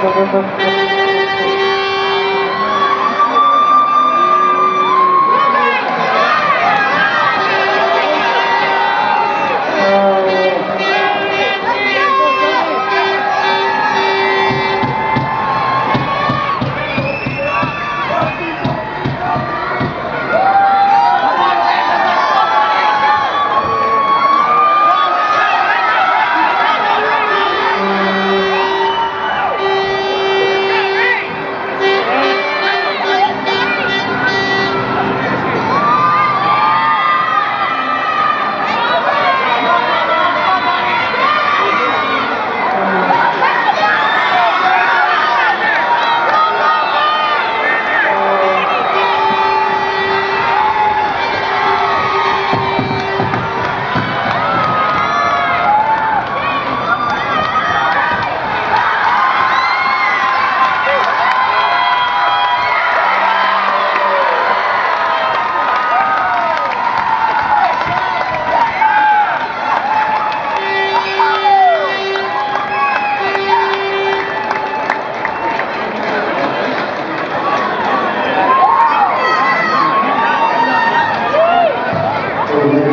Gracias. Amen.